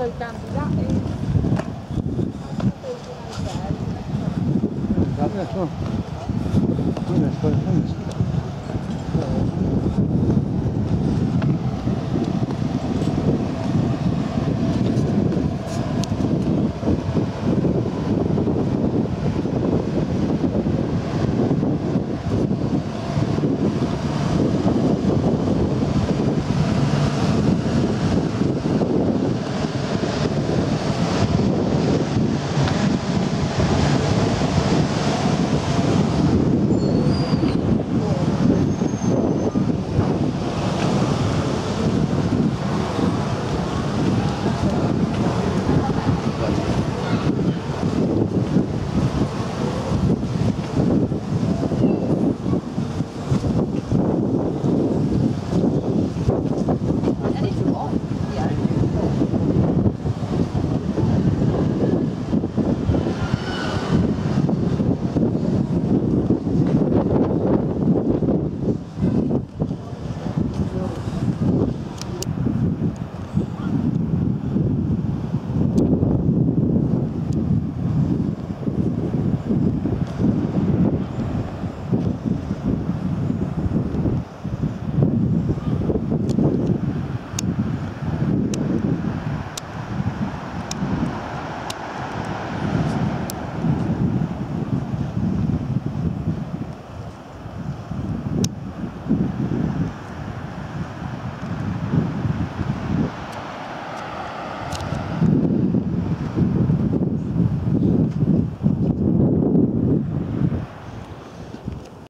poi candidati. Adesso, adesso, adesso.